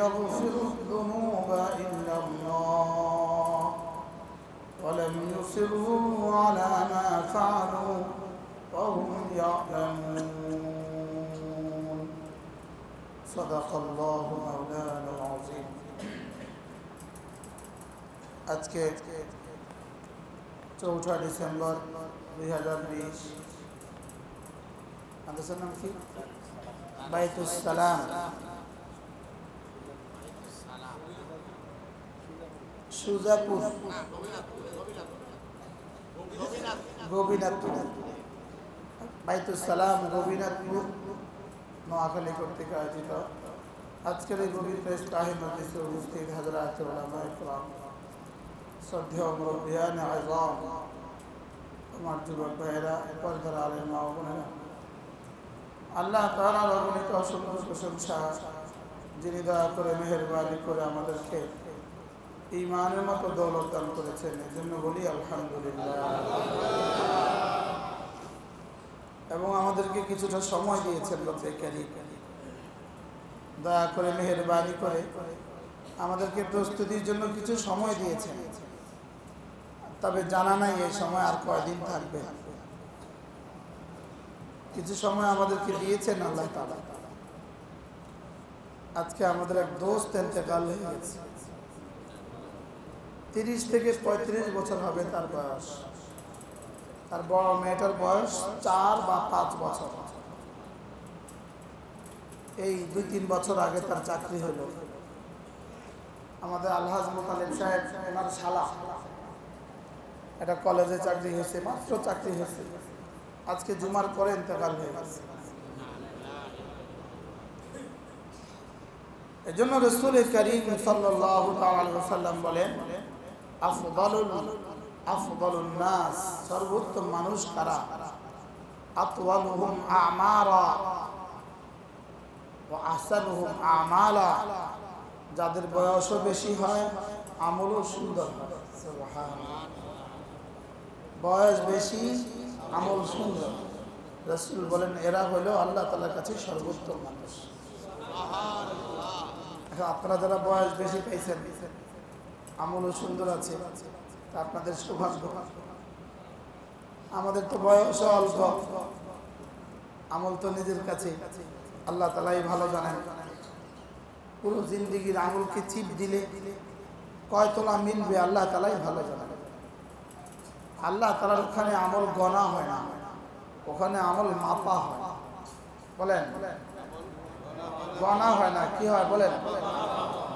يغفر الذنوب إلا الله ولم يصروا على ما فعلوا وهم يعلمون صدق الله مولانا العظيم আজকে চৌঠা ডিসেম্বর দুই হাজার বিশ মাদ্রাসার নাম কি বাইতুসালাম সুজাপুর। গোপীনাথপুর। বাইতুসালাম গোপীনাথপুর। নোয়াখালী কর্তৃক আয়োজিত। আজকের এই গভীর প্রেস কাহিন মজলিসে উপস্থিত হাজরাত শ্রদ্ধেয় মুরব্বিয়ান আজম, আমার যুবক ভাইয়েরা আল্লাহ তাআলার অগণিত অসংখ্য প্রশংসা যিনি দয়া করে মেহেরবানি করে আমাদেরকে ইমানের মতো দৌলত দান করেছেন এই জন্য বলি আলহামদুলিল্লাহ। এবং আমাদেরকে কিছুটা সময় দিয়েছেন রব্বে কারিম। দয়া করে, মেহেরবানি করে আমাদেরকে প্রস্তুতির জন্য কিছু সময় দিয়েছেন। তবে জানা নাই এই সময় আর কয়দিন থাকবে। কিছু সময় আমাদেরকে দিয়েছেন আল্লাহ আজকে আমাদের এক দোস্ত এতেকাল হয়ে গেছে। তিরিশ থেকে পঁয়ত্রিশ বছর হবে তার বয়স। তার বড় মেয়েটার বয়স চার বা পাঁচ বছর। এই দুই তিন বছর আগে তার চাকরি হলো। আমাদের আলহাজ মোতালিম সাহেব ওনার শালা। একটা কলেজে চাকরি হয়েছে, মাত্র চাকরি হয়েছে। আজকে জুমার পরে ইন্তেকাল হয়ে গেছে। এই জন্য রসুল করিম সাল্লাম বলেন সর্বোত্তম মানুষ কারা? যাদের বয়সও বেশি হয়, আমলও সুন্দর বয়স বেশি, আমল সুন্দর রসুল বলেন, এরা হলো আল্লাহ তালার কাছে সর্বোত্তম মানুষ। আপনারা যারা বয়স বেশি পাইছেন আমলও সুন্দর আছে আপনাদের সৌভাগ্য। আমাদের তো বয়স অল্প। আমল তো নিজের কাছে। আল্লাহ তালাই ভালো জানেন। পুরো জিন্দিগির আঙুলকে চিপ দিলে কয় তোলা মিলবে আল্লাহ তালাই ভালো জানেন। আল্লাহ তালার ওখানে আমল গণা হয় না। ওখানে আমল মাপা হয়। বলেন? গণা হয় না, কি হয় বলেন?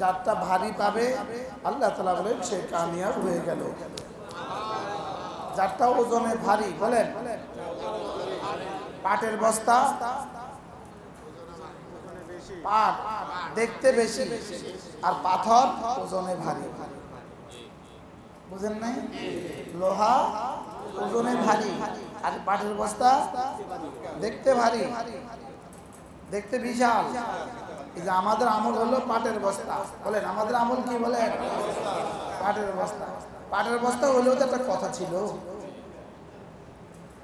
যারটা ভারী পাবে। আল্লাহ তালা বলেন, সে কামিয়াব হয়ে গেল। যারটা ওজনে ভারী, বলেন। পাটের বস্তা। পাট দেখতে বেশি, আর পাথর ওজনে ভারী। বুঝেন নাই? লোহা ওজনে ভারী, আর পাটের বস্তা দেখতে ভারী। দেখতে বিশাল। যে আমাদের আমল হলো পাটের বস্তা। বলেন, আমাদের আমল কি বলেন? পাটের বস্তা। পাটের বস্তা হলেও তো একটা কথা ছিল।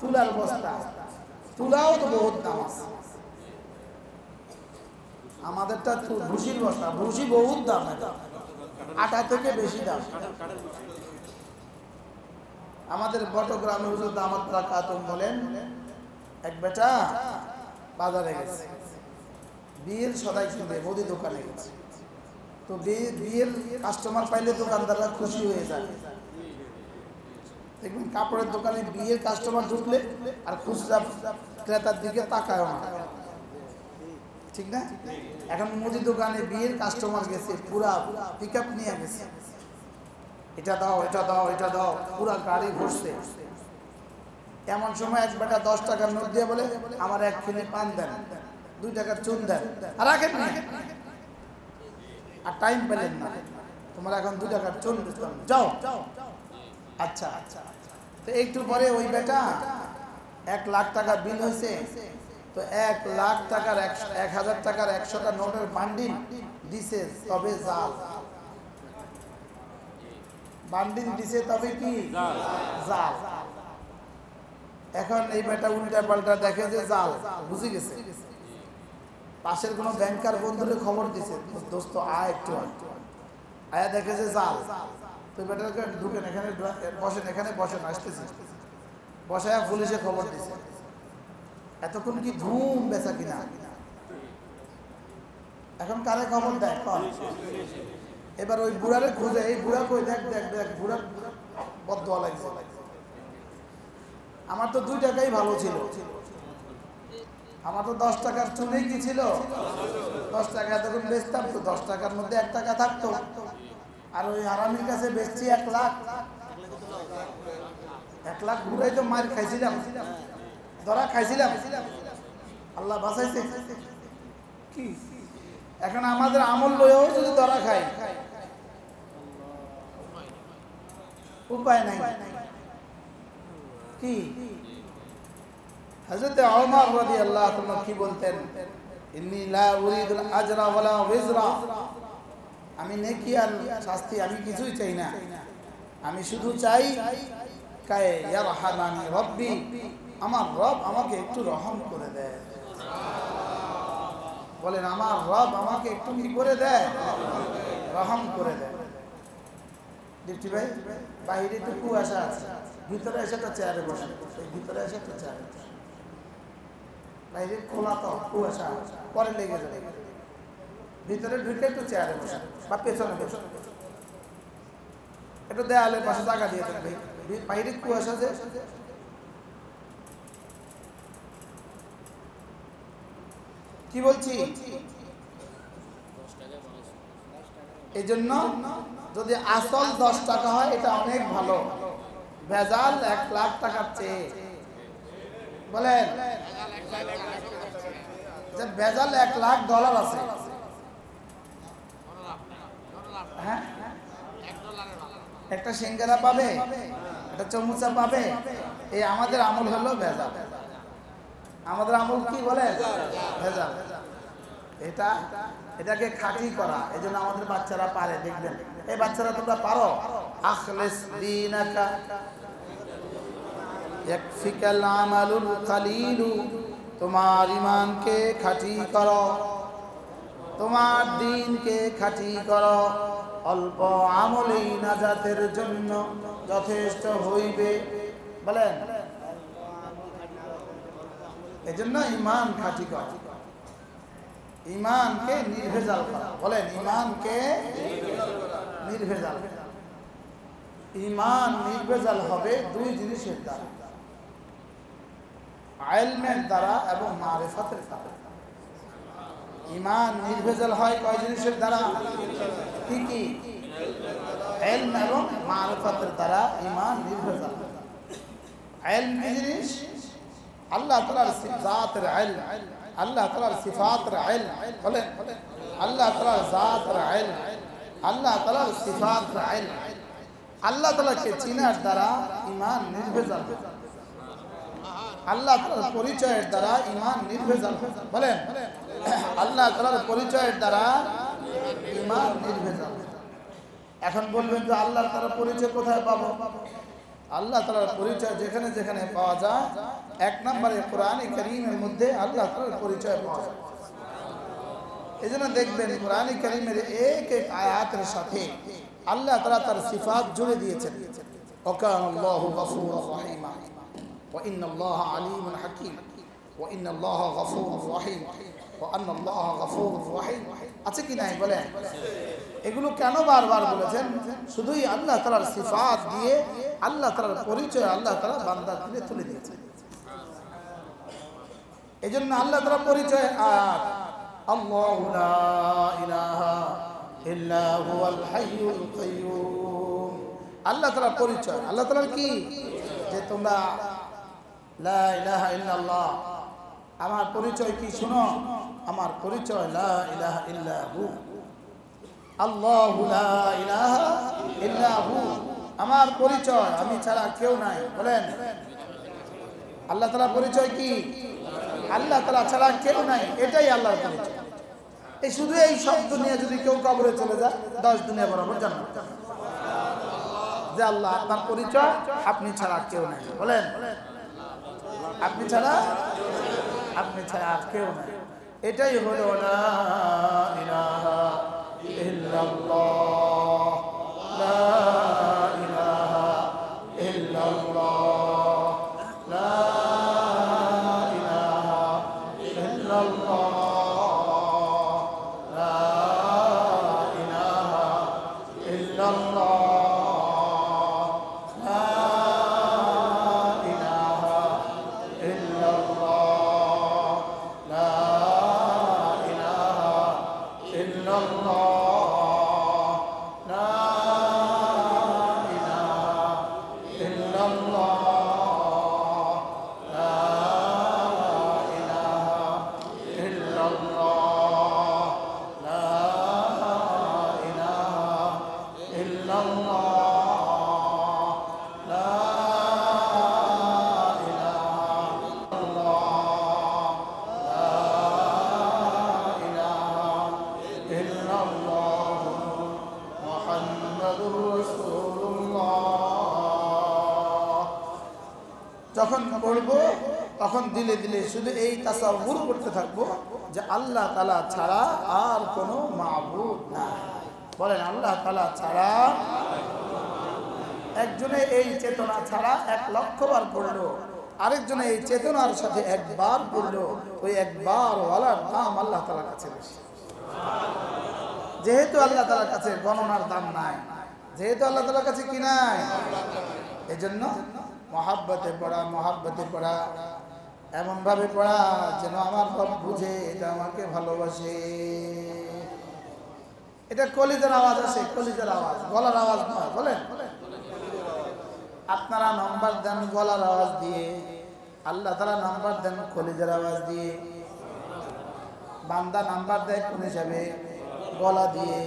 তুলার বস্তা। তুলাও তো বহুত দাম আমাদেরটা ভুসির বস্তা। ভুসি বহুত দাম আটা থেকে বেশি দাম। আমাদের বটগ্রামে হুজুর দামাত কাতুম বলেন, এক বেটা বাজারে গেছে। বিয়ের সদাই কিনবে মুদি দোকানে গেছে। তো বিয়ে, বিয়ের কাস্টমার পাইলে দোকানদাররা খুশি হয়ে যায়। দেখবেন কাপড়ের দোকানে বিয়ের কাস্টমার ঢুকলে আর খুচরা ক্রেতার দিকে তাকায়ও না। ঠিক না? এখন মুদি দোকানে বিয়ের কাস্টমার গেছে, পুরা পিক আপ নিয়ে গেছে। এটা দাও এটা দাও এটা দাও, পুরা গাড়ি ঘুরছে এমন সময় এক বেটা দশ টাকার নোট দিয়ে বলে, আমার এক কিনে পান দেন। দুই টাকার চুন দেন। আর টাইম পেলেন না। তোমার এখন দুই টাকার চুন যাও। আচ্ছা। আচ্ছা তো একটু পরে ওই বেটা এক লাখ টাকা বিল হয়েছে। তো এক লাখ টাকার এক হাজার টাকার একশোটা নোটের বান্ডিল দিছে, তবে জাল। বান্ডিল দিছে তবে কি? জাল। এখন এই বেটা উল্টা পাল্টা দেখে যে জাল। বুঝে গেছে। পাশের কোনো ব্যাংকার বন্ধুরে খবর দিছে দোস্ত আয় একটু আয়া। দেখেছে জাল তো বেটাকে ঢুকেন, এখানে বসেন এখানে বসেন, আসতেছি। বসায় পুলিশে খবর দিছে। এতক্ষণ কি ধুম বেচা কিনা? এখন কারে খবর দেয়? এবার ওই বুড়ারে খুঁজে, এই বুড়া কই? দেখ দেখ দেখ, বুড়া বদ্ধ লাগছে। আমার তো দুই টাকাই ভালো ছিল। আমার তো দশ টাকার চুনেই কি ছিল? দশ টাকা তখন বেচতাম তো, দশ টাকার মধ্যে এক টাকা থাকতো। আর ওই আরামির কাছে বেচছি এক লাখ। এক লাখ ঘুরাই তো মার খাইছিলাম। ধরা খাইছিলাম। আল্লাহ বাঁচাইছে। কি? এখন আমাদের আমল লয়েও যদি ধরা খাই উপায় নাই। কি? হযরত ওমর রাদিয়াল্লাহু তাআলা কি বলতেন? আমি নেকি আর শাস্তি আমি কিছুই চাই না। আমি শুধু চাই রব্বি, আমার রব আমাকে একটু রহম করে দেয়। বলেন, আমার রব আমাকে একটু কি করে দেয়? রহম করে দেয়। দেখছি ভাই, বাইরে তো কুয়াশা আছে, ভিতরে এসে তো চেয়ারে বসে ভিতরে এসে তো চেয়ারে বাইরে খোলা তো কুয়াশা পরে লেগে যাবে। ভিতরে ঢুকে একটু চেয়ারে বসে, বা পেছনে বসে। একটু দিয়ে বাইরে কুয়াশা যে। কি বলছি? এই জন্য যদি আসল দশ টাকা হয়, এটা অনেক ভালো। ভেজাল এক লাখ টাকার চেয়ে। বলেন? যে ভেজাল এক লাখ ডলার আছে। হ্যাঁ? একটা সিঙ্গারা পাবে, একটা চমুচা পাবে, এই আমাদের আমল হলো ভেজাল। আমাদের আমল কি বলে? ভেজাল। এটা, এটাকে খাঁটি করা এই জন্য আমাদের বাচ্চারা পারে, দেখবেন। এই বাচ্চারা তোমরা পারো? আখলেস দিনাকা। ইয়াকফিকাল আমালুল তোমার ইমানকে খাঁটি করো। তোমার দিনকে খাঁটি করো। অল্প আমলেই নাজাতের জন্য যথেষ্ট হইবে। বলেন। এজন্য ইমান খাঁটি কর। ইমানকে নির্ভেজাল করা। বলেন ইমানকে নির্ভেজাল। ইমান নির্ভেজাল হবে দুই জিনিসের দ্বারা। আইলমের দ্বারা এবং মারেফাতের দ্বারা। ইমান নির্ভেজাল হয় কয় জিনিসের দ্বারা? কি কি? এলম এবং মারেফাতের দ্বারা ইমান নির্ভেজাল এলম কি জিনিস? আল্লাহ তালার জাতের এলম আল্লাহ তালার সিফাতের এলম বলেন। আল্লাহ তালার জাতের এলম আল্লাহ তালার সিফাতের এলম আল্লাহ তালাকে চিনার দ্বারা ইমান নির্ভেজাল। আল্লাহ তালার পরিচয়ের দ্বারা ইমান নির্ভেজাল বলেন, আল্লাহ তালার পরিচয়ের দ্বারা ইমান নির্ভেজাল এখন বলবেন যে আল্লাহ তালার পরিচয় কোথায় পাবো? আল্লাহ তালার পরিচয় যেখানে যেখানে পাওয়া যায়, এক নম্বরে কোরআন করিমের মধ্যে আল্লাহ তালার পরিচয় পাওয়া যায়। এই জন্য দেখবেন কোরআন করিমের এক এক আয়াতের সাথে আল্লাহ তালা তার সিফাত জুড়ে দিয়েছেন। ওকান আল্লাহ গফুর রাহিমা। وإن الله عليم حكيم وإن الله غفور رحيم وأن الله غفور رحيم আছে কি নাই বলেন এগুলো কেন বারবার বলেছেন শুধুই আল্লাহ তালার সিফাত দিয়ে আল্লাহ তালার পরিচয় আল্লাহ তালা বান্দার দিলে তুলে দিয়েছেন এই জন্য আল্লাহ তালা পরিচয় আর আল্লাহু লা ইলাহা ইল্লা হুয়াল হাইয়ুল কাইয়্যুম আল্লাহ তাআলার পরিচয় আল্লাহ তাআলার কি যে তোমরা লা ইলাহা আমার পরিচয় কি শুনো? আমার পরিচয় লা লা আমার পরিচয় আমি ছাড়া কেউ নাই, বলেন। আল্লাহ তাআলা পরিচয় কি? আল্লাহ তাআলা ছাড়া কেউ নাই, এটাই আল্লাহর পরিচয়। এই শুধু এই শব্দ নিয়ে যদি কেউ কবরে চলে যায়, দশ দুনিয়া বরাবর জান্নাত। যে আল্লাহ আপনার পরিচয়, আপনি ছাড়া কেউ নাই, বলেন। আপনি ছাড়া? আপনি ছাড়া আর কেউ নাই। এটাই হলো না ইলাহা ইল্লাল্লাহ। লা যখন পড়ব, তখন দিলে দিলে শুধু এই তাসাউর করতে থাকব যে আল্লাহ তালা ছাড়া আর কোনো মাহবুব না বলেন, আল্লাহ তালা ছাড়া একজনে এই চেতনা ছাড়া এক লক্ষ বার পড়ল, আরেকজনে এই চেতনার সাথে একবার পড়ল, ওই একবার ওয়ালার নাম আল্লাহ তালার কাছে বেশি। যেহেতু আল্লাহ তালার কাছে গণনার দাম নাই, যেহেতু আল্লাহ তালার কাছে কি নাই এই জন্য মহাব্বতে পড়া মহাব্বতে পড়া, এমনভাবে পড়া যেন আমার সব বুঝে, এটা আমাকে ভালোবাসে। এটা কলিজার আওয়াজ আছে, কলিজার আওয়াজ, গলার আওয়াজ নয়, বলেন। আপনারা নাম্বার দেন গলার আওয়াজ দিয়ে, আল্লাহ তারা নাম্বার দেন কলিজার আওয়াজ দিয়ে। বান্দা নাম্বার দেয় কোন হিসাবে? গলা দিয়ে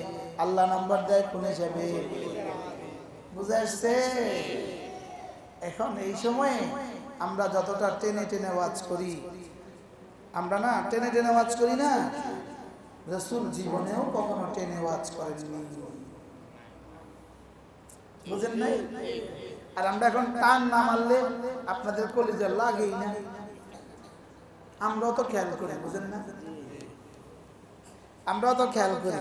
আল্লাহ নাম্বার দেয়, কোন হিসাবে? বুঝে আসছে? এখন এই সময়ে আমরা যতটা টেনে টেনে ওয়াজ করি, আমরা না টেনে টেনে ওয়াজ করি না, রসুল জীবনেও কখনো টেনে ওয়াজ করেননি। বুঝেন নাই? আর আমরা এখন টান না মারলে আপনাদের কলেজে লাগেই না। আমরাও তো খেয়াল করি, বুঝেন না? আমরাও তো খেয়াল করি।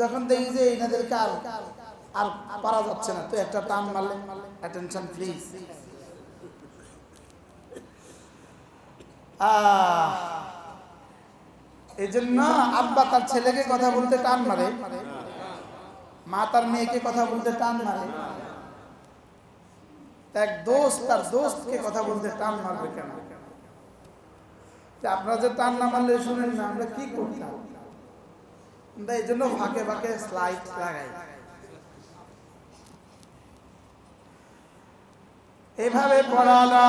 যখন দেখি যে এনাদেরকে আর আর পারা যাচ্ছে না, তো একটা টান মারলে অ্যাটেনশন প্লিজ এই জন্য আব্বা তার ছেলেকে কথা বলতে টান মারে। মা তার মেয়েকে কথা বলতে টান মারে। এক দোস্ত তার দোস্তকে কথা বলতে টান মারবে কেন? আপনারা যে তার না আনলে শুনেন না, আমরা কি করতাম? এই জন্য ফাঁকে ফাঁকে স্লাইড লাগাই। এভাবে পড়ালা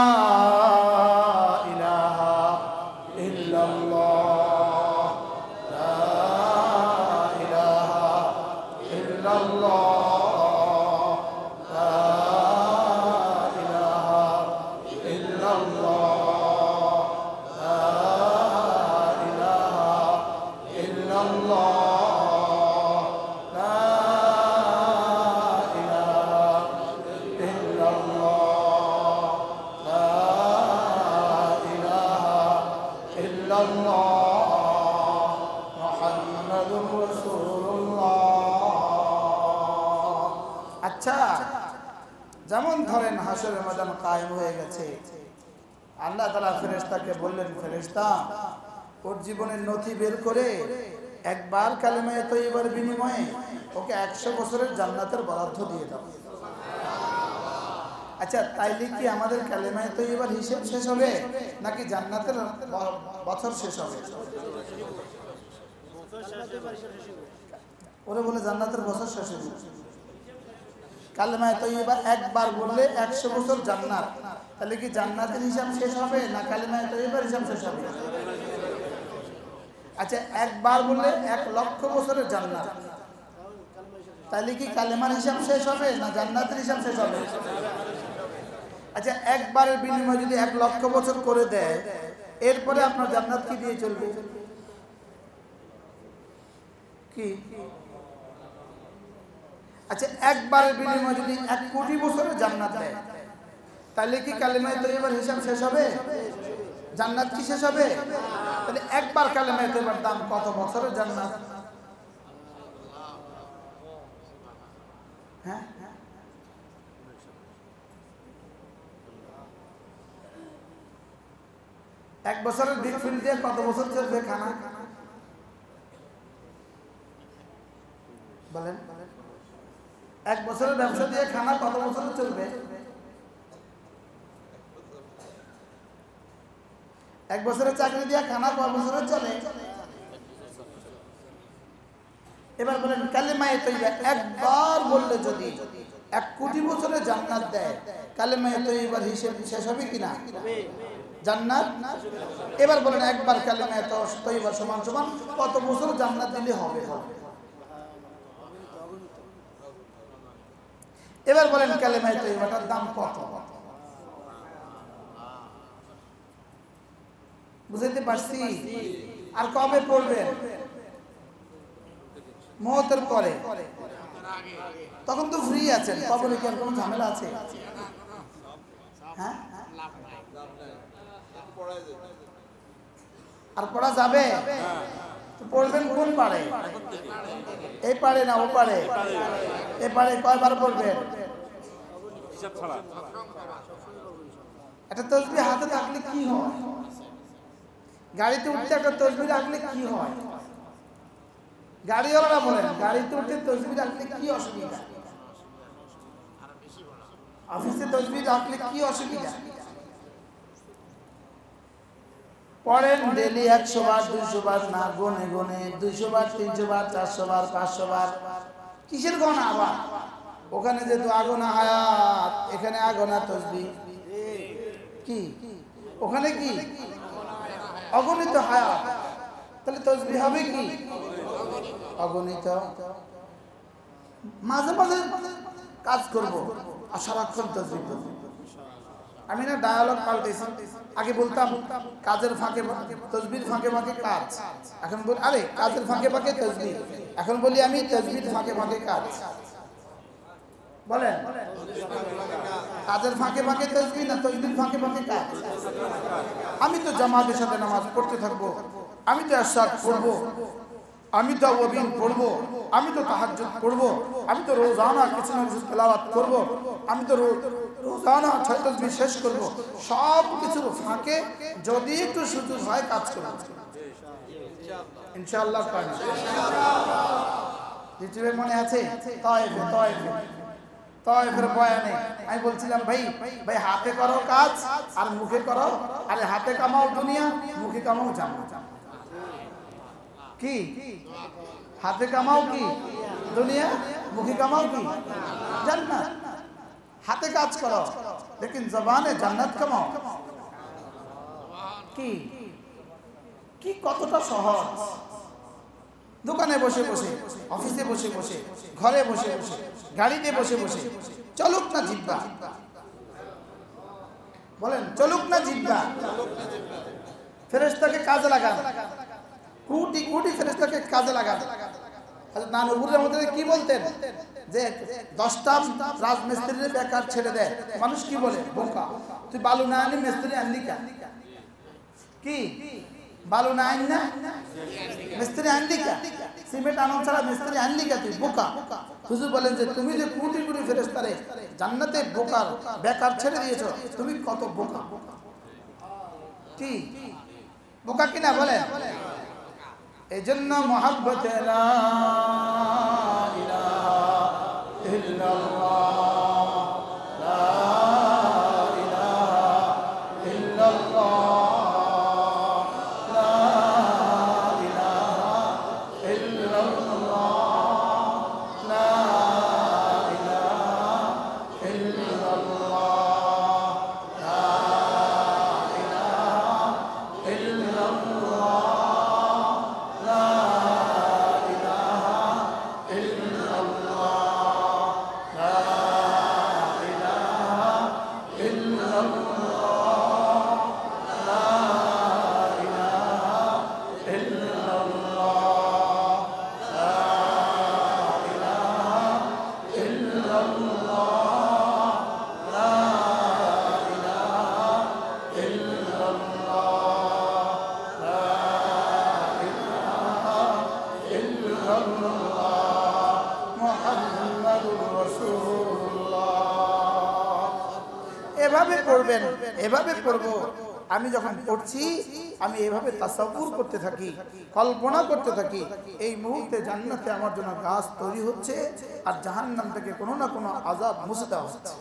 ফেরেস্তা ওর জীবনের নথি বের করে একবার কালেমায় তো এবার বিনিময়ে ওকে একশো বছরের জান্নাতের বরাদ্দ দিয়ে দাও। আচ্ছা তাইলে কি আমাদের কালেমায় তো এবার হিসেব শেষ হবে নাকি জান্নাতের বছর শেষ হবে? ওরে বলে জান্নাতের বছর শেষ হবে কালেমায় এবার একবার বললে একশো বছর জান্নাত। তাহলে কি জান্নাতের হিসাব শেষ হবে না কালেমায় এবার হিসাব শেষ হবে? আচ্ছা একবার বললে এক লক্ষ বছরের জান্নাত। তাহলে কি কালেমার হিসাব শেষ হবে না জান্নাতের হিসাব শেষ হবে? আচ্ছা একবারের বিনিময়ে যদি এক লক্ষ বছর করে দেয়, এরপরে আপনার জান্নাত কি দিয়ে চলবে? কি? আচ্ছা একবারের বিনিময়ে যদি এক কোটি বছরের জান্নাত দেয়, তাহলে কি কালেমায় তো এবার হিসাব শেষ হবে? জান্নাত কি শেষ হবে? তাহলে একবার কালেমায় তো এবার দাম কত বছরের জান্নাত? হ্যাঁ? এক বছরের বিগ ফিল দিয়ে কত বছর চলবে খানা? বলেন। এক বছরের ব্যবসা দিয়ে খানা কত বছর চলবে? এক বছরের চাকরি দিয়ে খানা কত বছরের চলে? এবার বলেন কালেমায়ে তৈবা একবার বললে যদি এক কোটি বছরে জান্নাত দেয় কালেমায়ে তৈবার হিসেব শেষ হবে কিনা? জান্নাত? এবার বলেন, একবার কালেমায়ে তো তৈবা সমান সমান কত বছর জান্নাত দিলে হবে হবে? এবার বলেন কালেমায় তৈবাটার দাম কত? বুঝাইতে পারছি? আর কবে পড়বেন? মহতের পরে। তখন তো ফ্রি আছেন কবরে কি আর কোনো ঝামেলা আছে? হ্যাঁ? আর পড়া যাবে? পড়বেন কোন পারে এই পারে না ও পারে এ পারে কয়বার পড়বেন একটা তসবি হাতে থাকলে কি হয়? গাড়িতে উঠতে একটা তসবি রাখলে কি হয়? গাড়িওয়ালারা বলেন গাড়িতে উঠতে তসবি রাখলে কি অসুবিধা? অফিসে তসবি রাখলে কি অসুবিধা? পড়েন ডেলি একশো বার, দুইশো বার, না, গনে গনে, দুইশো বার, তিনশো বার, চারশো বার, পাঁচশো বার। কিসের গণা আবার? ওখানে যেহেতু আগনা, হায়াত, এখানে আগনা তসবি। কি? ওখানে কি? অগণিত হায়াত। তাহলে তসবি হবে কি? অগণিত। মাঝে মাঝে কাজ করব। আর সারাক্ষণ তসবি করব। আমি না ডায়ালগ পাল্টেছি আগে বলতাম, কাজের ফাঁকে তসবির ফাঁকে ফাঁকে কাজ? এখন বল, আরে, কাজের ফাঁকে ফাঁকে তসবি এখন বলি আমি, তসবির ফাঁকে ফাঁকে কাজ? বলেন, কাজের ফাঁকে ফাঁকে তসবি না, তসবির ফাঁকে ফাঁকে কাজ? আমি তো জামাতের সাথে নামাজ পড়তে থাকব। আমি তো এরশাদ পড়ব। আমি তো ওবিন পড়ব। আমি তো তাহাজ্জুদ পড়ব আমি তো রোজানা কিছু না কিছু তেলাওয়াত করব, আমি তো রোজানা ছয় তসবি শেষ করব, সব কিছুর ফাঁকে যদি একটু সুযোগ হয় কাজ করব। ইনশাআল্লাহ ইউটিউবে মনে আছে? তয়েফে তয়েফে। তয়েফের বয়ানে আমি বলছিলাম, ভাই ভাই, হাতে করো কাজ, আর মুখে করো, আরে হাতে কামাও দুনিয়া, মুখে কামাও জানো কি? হাতে কামাও কি? দুনিয়া? মুখে কামাও কি? জান্নাত। হাতে কাজ করো, লেকিন জবানে জান্নাত কামাও। কি? কি কতটা সহজ। দোকানে বসে বসে, অফিসে বসে বসে, ঘরে বসে বসে, গাড়িতে বসে বসে, চলুক না জিব্বা। বলেন, চলুক না জিব্বা। ফেরেস্তাকে কাজে লাগান। কোটি কোটি ফেরেস্তাকে কাজে লাগান মধ্যে কি বলতেন? যে দশটা রাজমিস্ত্রির বেকার ছেড়ে দেয় মানুষ কি বলে? বোকা। তুই বালু না আনি মিস্ত্রি আনলি কি? বালু না আন না? মিস্ত্রি আনলি সিমেন্ট আনন্দ ছাড়া মিস্ত্রি আনলি কে তুই? বোকা। হুজুর বলেন যে, তুমি যে কোটি কোটি ফেরেস্তারে জান্নাতে বোকার, বেকার ছেড়ে দিয়েছ, তুমি কত বোকা? কি? বোকা কিনা বলে এই জন্য মোহাব্বত মোহাম্মদুর এভাবে পড়ব আমি যখন পড়ছি, আমি এভাবে তাসাবুর করতে থাকি, কল্পনা করতে থাকি, এই মুহূর্তে জান্নাতে আমার জন্য গাছ তৈরি হচ্ছে আর জাহান্নাম থেকে কোনো না কোনো আজাব মুছে দেওয়া হচ্ছে।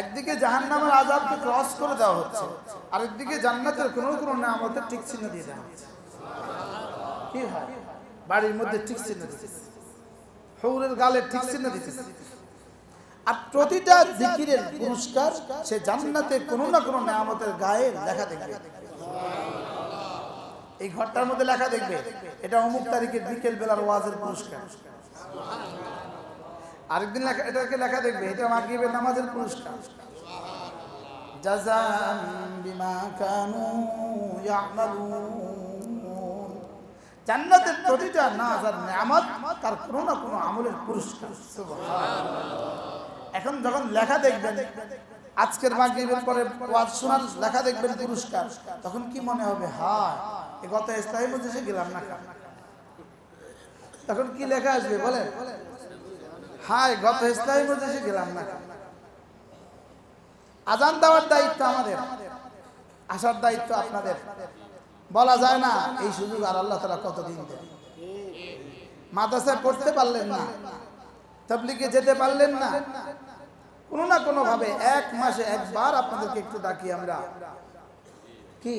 একদিকে জাহান্নামের আজাবকে ক্রস করে দেওয়া হচ্ছে, আরেকদিকে জান্নাতের কোনো কোনো না আমাদের ঠিক চিহ্ন দিয়ে দেওয়া হচ্ছে। কি হয়? বাড়ির মধ্যে ঠিক চিহ্ন দিতেছে। হৌরের গালে ঠিক চিহ্ন দিতেছে। আর প্রতিটা জিকিরের পুরস্কার সে জান্নাতে কোনো না কোনো নামতের গায়ে লেখা দেখবে। এই ঘরটার মধ্যে লেখা দেখবে, এটা অমুক তারিখের বিকেল বেলার ওয়াজের পুরস্কার। আরেকদিন লেখা, এটাকে লেখা দেখবে, এটা মাগরিবের নামাজের পুরস্কার। জান্নাতের প্রতিটা নাজ আর তার কোনো না কোনো আমলের পুরস্কার। এখন যখন লেখা দেখবেন, আজকের মাগরিবের পরে ওয়াজ শোনার লেখা দেখবেন পুরস্কার, তখন কি মনে হবে, হায়, এ গত ইসলামী মজলিসে গেলাম না তখন কি লেখা আসবে বলে হায়, গত ইসলামী মজলিসে গেলাম না আজান দেওয়ার দায়িত্ব আমাদের, আসার দায়িত্ব আপনাদের। বলা যায় না, এই সুযোগ আর আল্লাহ তালা কতদিন দেবে মাদ্রাসায় পড়তে পারলেন না তবলিকে যেতে পারলেন না কোনো না কোনো ভাবে এক মাসে একবার আপনাদেরকে একটু ডাকি আমরা। কি?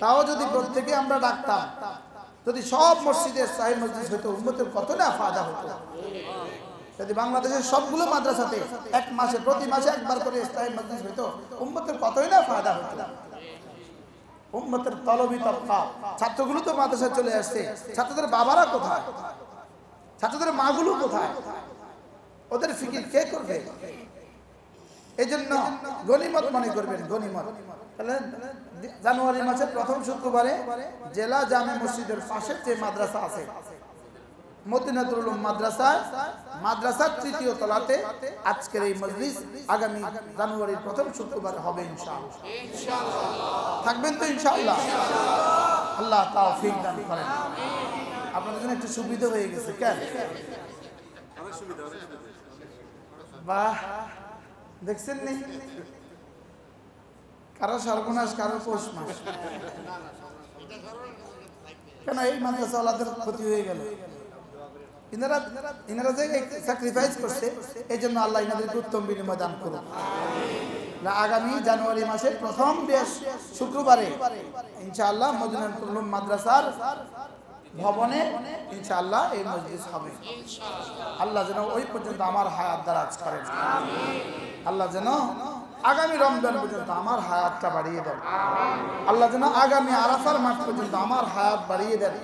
তাও যদি প্রত্যেকে আমরা ডাকতাম, যদি সব মসজিদের সাহেব মসজিদ হতো উন্মতের কত না ফায়দা হতো। যদি বাংলাদেশের সবগুলো মাদ্রাসাতে এক মাসে, প্রতি মাসে একবার করে ইসলামী মসজিদ হইতো, উম্মতের কতই না ফায়দা হতো। উম্মতের তলবি তবকা। ছাত্রগুলো তো মাদ্রাসায় চলে আসছে। ছাত্রদের বাবারা কোথায়? ছাত্রদের মাগুলো কোথায়? ওদের ফিকির কে করবে? এই জন্য গনিমত মনে করবেন গনিমত তাহলে জানুয়ারি মাসের প্রথম শুক্রবারে জেলা জামে মসজিদের পাশের যে মাদ্রাসা আছে মদিনাতুল মাদ্রাসা মাদ্রাসার তৃতীয় তলাতে আজকের এই মজলিস আগামী জানুয়ারির প্রথম শুক্রবার হবে ইনশাআল্লাহ। থাকবেন তো ইনশাআল্লাহ? আল্লাহ তাওফিক দান করেন। আপনাদের জন্য একটু সুবিধা হয়ে গেছে কেন? বাহ! দেখছেন নি? কারও সর্বনাশ, কারও পৌষ মাস কেন এই মাদ্রাসাওয়ালাদের ক্ষতি হয়ে গেল? করছে এই জন্য আল্লাহ আগামী জানুয়ারি প্রথম শুক্রবারে, ইনশাআল্লাহ মদিনাতুল মাদ্রাসার ভবনে ইনশাআল্লাহ এই মসজিদ হবে। আল্লাহ যেন ওই পর্যন্ত আমার হায়াত দারাজ করেন। আল্লাহ যেন আগামী রমজান পর্যন্ত আমার হায়াতটা বাড়িয়ে দেন। আল্লাহ যেন আগামী আরাফার মাস পর্যন্ত আমার হায়াত বাড়িয়ে দেন।